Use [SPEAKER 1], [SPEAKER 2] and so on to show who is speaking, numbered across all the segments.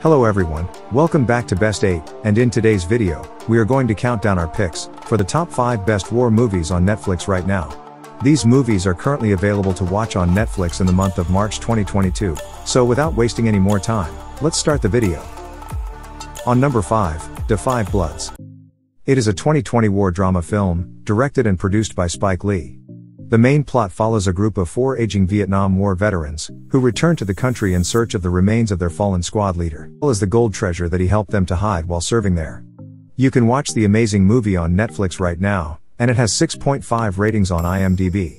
[SPEAKER 1] Hello everyone, welcome back to Best 8, and in today's video, we are going to count down our picks for the top 5 best war movies on Netflix right now. These movies are currently available to watch on Netflix in the month of March 2022, so without wasting any more time, let's start the video. On number 5, Da 5 Bloods. It is a 2020 war drama film, directed and produced by Spike Lee. The main plot follows a group of four aging Vietnam War veterans, who return to the country in search of the remains of their fallen squad leader, as well as the gold treasure that he helped them to hide while serving there. You can watch the amazing movie on Netflix right now, and it has 6.5 ratings on IMDb.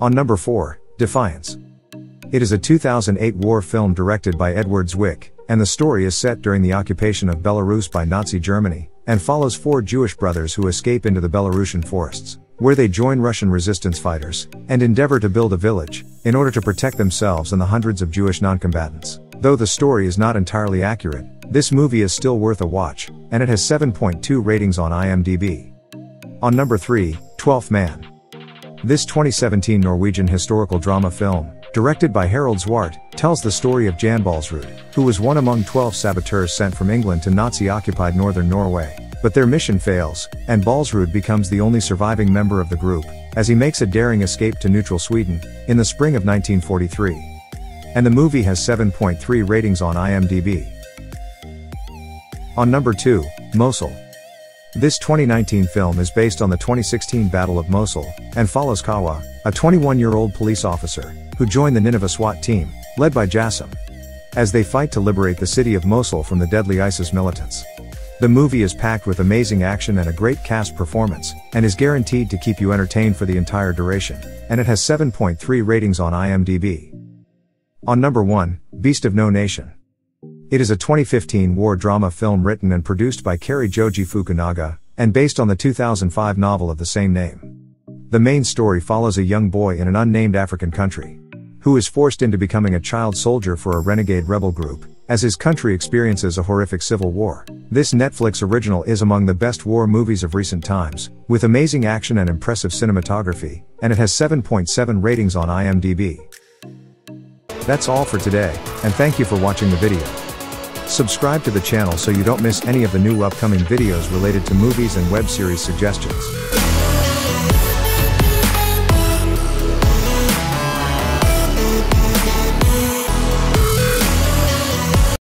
[SPEAKER 1] On number 4, Defiance. It is a 2008 war film directed by Edward Zwick, and the story is set during the occupation of Belarus by Nazi Germany, and follows four Jewish brothers who escape into the Belarusian forests where they join Russian resistance fighters, and endeavor to build a village, in order to protect themselves and the hundreds of Jewish noncombatants. Though the story is not entirely accurate, this movie is still worth a watch, and it has 7.2 ratings on IMDb. On number 3, 12th Man. This 2017 Norwegian historical drama film, directed by Harald Zwart, tells the story of Jan Baalsrud, who was one among 12 saboteurs sent from England to Nazi-occupied northern Norway. But their mission fails, and Baalsrud becomes the only surviving member of the group, as he makes a daring escape to neutral Sweden, in the spring of 1943. And the movie has 7.3 ratings on IMDb. On number 2, Mosul. This 2019 film is based on the 2016 Battle of Mosul, and follows Kawa, a 21-year-old police officer, who joined the Nineveh SWAT team, led by Jassim. As they fight to liberate the city of Mosul from the deadly ISIS militants. The movie is packed with amazing action and a great cast performance, and is guaranteed to keep you entertained for the entire duration, and it has 7.3 ratings on IMDb. On number 1, Beast of No Nation. It is a 2015 war drama film written and produced by Cary Joji Fukunaga, and based on the 2005 novel of the same name. The main story follows a young boy in an unnamed African country, who is forced into becoming a child soldier for a renegade rebel group, as his country experiences a horrific civil war. This Netflix original is among the best war movies of recent times, with amazing action and impressive cinematography, and it has 7.7 ratings on IMDb. That's all for today, and thank you for watching the video. Subscribe to the channel so you don't miss any of the new upcoming videos related to movies and web series suggestions.